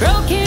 broken